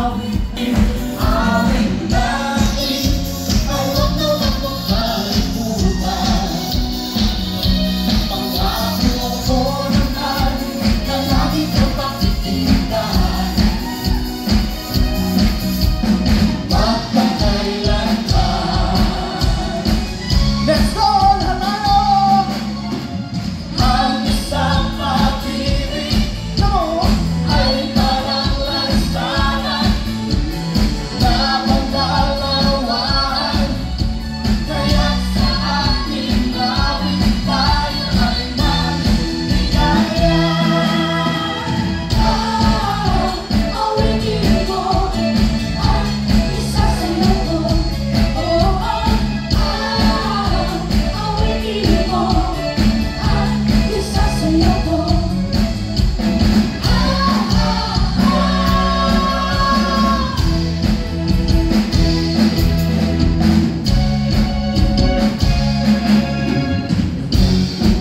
아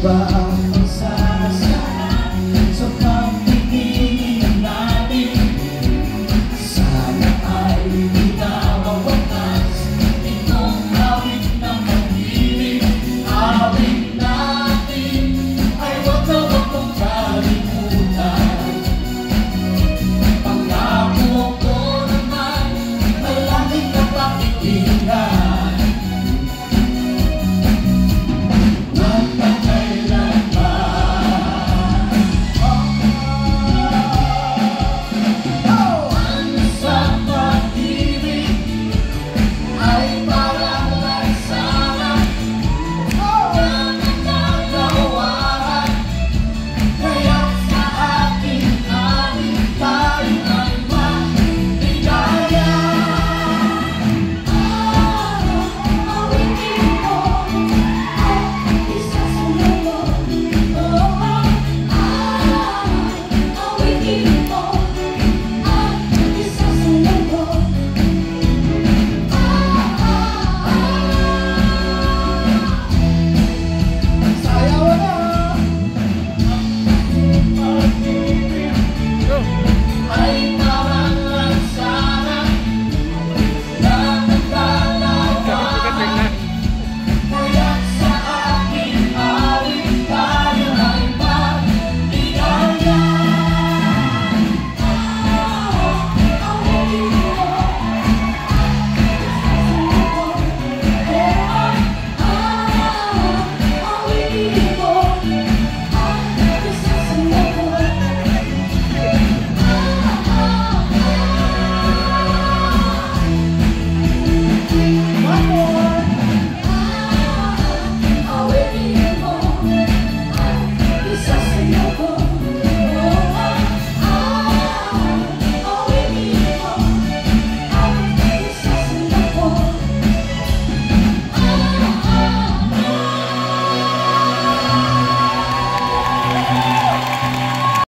far